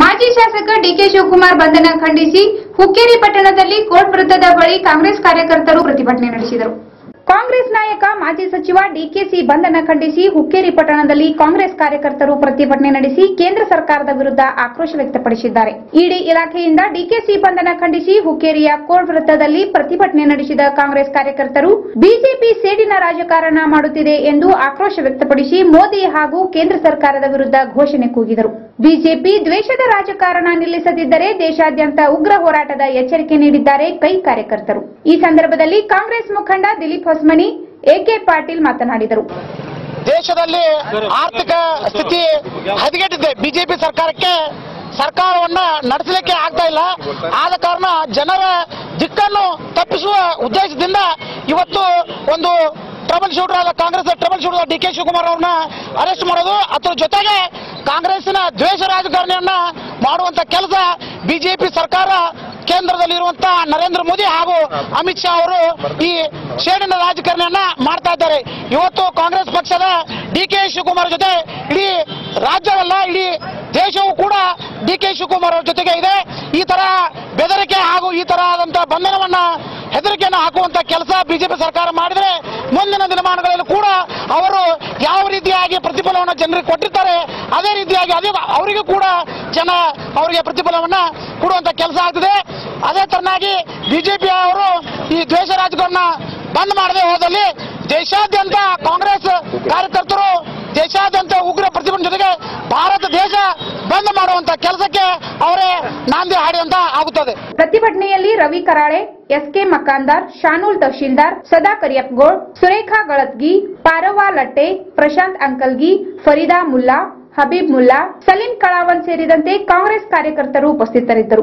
ಮಾಜಿ ಶಾಸಕ ಡಿಕೆ ಶಿವಕುಮಾರ್ ಬಂಧನ ಖಂಡಿಸಿ ಹುಕ್ಕೇರಿ ಪಟ್ಟಣದಲ್ಲಿ ಕೋರ್ಟ್ ವೃತ್ತದ ಬಳಿ ಕಾಂಗ್ರೆಸ್ ಕಾರ್ಯಕರ್ತರು ಪ್ರತಿಭಟನೆ ನಡೆಸಿದರು. ಕಾಂಗ್ರೆಸ್ ನಾಯಕ, ಮಾಜಿ ಸಚಿವ ಡಿಕೆಸಿ ಬಂಧನ ಖಂಡಿಸಿ ಹುಕ್ಕೇರಿ ಪಟ್ಟಣದಲ್ಲಿ ಕಾಂಗ್ರೆಸ್ ಕಾರ್ಯಕರ್ತರು ಪ್ರತಿಭಟನೆ ನಡೆಸಿ ಕೇಂದ್ರ ಸರ್ಕಾರದ ವಿರುದ್ಧ ಆಕ್ರೋಶ ವ್ಯಕ್ತಪಡಿಸಿದ್ದಾರೆ. ಇಡಿ ಇಲಾಖೆಯಿಂದ ಡಿಕೆಸಿ ಬಂಧನ ಖಂಡಿಸಿ ಹುಕ್ಕೇರಿಯ ಕೋರ್ಟ್ ವೃತ್ತದಲ್ಲಿ ಪ್ರತಿಭಟನೆ ನಡೆಸಿದ ಕಾಂಗ್ರೆಸ್ ಕಾರ್ಯಕರ್ತರು, ಬಿಜೆಪಿ ಸೇಡಿನ ರಾಜಕಾರಣ ಮಾಡುತ್ತಿದೆ ಎಂದು ಆಕ್ರೋಶ ವ್ಯಕ್ತಪಡಿಸಿ ಮೋದಿ ಹಾಗೂ ಕೇಂದ್ರ ಸರ್ಕಾರದ ವಿರುದ್ಧ ಘೋಷಣೆ ಕೂಗಿದರು. ಬಿಜೆಪಿ ದ್ವೇಷದ ರಾಜಕಾರಣ ನಿಲ್ಲಿಸದಿದ್ದರೆ ದೇಶಾದ್ಯಂತ ಉಗ್ರ ಹೋರಾಟದ ಎಚ್ಚರಿಕೆ ನೀಡಿದ್ದಾರೆ ಕೈ ಕಾರ್ಯಕರ್ತರು. ಈ ಸಂದರ್ಭದಲ್ಲಿ ಕಾಂಗ್ರೆಸ್ ಮುಖಂಡ ದಿಲೀಪ್ ಹೊಸ್ಮನಿ ಎಕೆ ಪಾಟೀಲ್ ಮಾತನಾಡಿದರು. ದೇಶದಲ್ಲಿ ಆರ್ಥಿಕ ಸ್ಥಿತಿ ಹದಗೆಟ್ಟಿದೆ. ಬಿಜೆಪಿ ಸರ್ಕಾರಕ್ಕೆ ಸರ್ಕಾರವನ್ನ ನಡೆಸಲಿಕ್ಕೆ ಆಗ್ತಾ ಇಲ್ಲ. ಆದ ಕಾರಣ ಜನರ ದಿಕ್ಕನ್ನು ತಪ್ಪಿಸುವ ಉದ್ದೇಶದಿಂದ ಇವತ್ತು ಒಂದು ಟ್ರಬಲ್ ಶೂಟರ್ ಆದ Congress trouble shooter D K Shivakumar ಅವ್ರನ್ನ ಅರೆಸ್ಟ್ ಮಾಡೋದು. ಅದರ ಜೊತೆಗೆ ಕಾಂಗ್ರೆಸ್ಸಿನ ದ್ವೇಷ ರಾಜಕಾರಣಿಯನ್ನ ಮಾಡುವಂತ ಕೆಲಸ ಬಿಜೆಪಿ ಸರ್ಕಾರ ಕೇಂದ್ರದಲ್ಲಿರುವಂತಹ ನರೇಂದ್ರ ಮೋದಿ ಹಾಗೂ ಅಮಿತ್ ಶಾ ಅವರು ಈ ಶೇಡಿನ ರಾಜಕಾರಣಿಯನ್ನ ಮಾಡ್ತಾ ಇದ್ದಾರೆ. ಇವತ್ತು ಕಾಂಗ್ರೆಸ್ ಪಕ್ಷದ ಡಿ ಕೆ ಶಿವಕುಮಾರ್ ಜೊತೆ ಇಡೀ ರಾಜ್ಯವಲ್ಲ, ಇಡೀ ದೇಶವು ಕೂಡ ಡಿ ಕೆ ಶಿವಕುಮಾರ್ ಅವರ ಜೊತೆಗೆ ಇದೆ. ಈ ತರ ಬೆದರಿಕೆ ಹಾಗೂ ಈ ತರ ಆದಂತಹ ಬಂಧನವನ್ನ ಹೆದರಿಕೆಯನ್ನು ಹಾಕುವಂತ ಕೆಲಸ ಬಿಜೆಪಿ ಸರ್ಕಾರ ಮಾಡಿದ್ರೆ ಮುಂದಿನ ದಿನಮಾನಗಳಲ್ಲಿ ಕೂಡ ಅವರು ಯಾವ ರೀತಿಯಾಗಿ ಪ್ರತಿಫಲವನ್ನು ಜನರಿಗೆ ಕೊಟ್ಟಿರ್ತಾರೆ ಅದೇ ರೀತಿಯಾಗಿ ಅದೇ ಅವರಿಗೂ ಕೂಡ ಜನ ಅವರಿಗೆ ಪ್ರತಿಫಲವನ್ನ ಕೊಡುವಂತ ಕೆಲಸ ಆಗ್ತದೆ. ಅದೇ ತರನಾಗಿ ಬಿಜೆಪಿ ಅವರು ಈ ದ್ವೇಷ ರಾಜಕಾರಣ ಬಂದ್ ಮಾಡದೆ ಹೋದಲ್ಲಿ ದೇಶಾದ್ಯಂತ ಕಾಂಗ್ರೆಸ್ ಕಾರ್ಯಕರ್ತರು, ದೇಶಾದ್ಯಂತ ಉಗ್ರ ಪ್ರತಿಭಟನೆ ಜೊತೆಗೆ ಭಾರತ ದೇಶ ಬಂದ್ ಮಾಡುವಂತ ಕೆಲಸಕ್ಕೆ ಅವರೇ ನಾಂದಿ ಹಾಡುವಂತ ಆಗುತ್ತದೆ. ಪ್ರತಿಭಟನೆಯಲ್ಲಿ ರವಿ ಕರಾಳೆ, ಎಸ್ಕೆ ಮಕಾಂದಾರ್ ಶಾನೂಲ್ ತಹಶೀಲ್ದಾರ್ ಸದಾ ಕರಿಯಪ್ಗೋಳ್ ಸುರೇಖಾ ಗಳತ್ಗಿ ಪಾರವಾ ಲಟ್ಟೆ, ಪ್ರಶಾಂತ್ ಅಂಕಲ್ಗಿ, ಫರೀದಾ ಮುಲ್ಲಾ ಹಬೀಬ್ ಮುಲ್ಲಾ ಸಲೀಂ ಕಳಾವನ್ ಸೇರಿದಂತೆ ಕಾಂಗ್ರೆಸ್ ಕಾರ್ಯಕರ್ತರು ಉಪಸ್ಥಿತರಿದ್ದರು.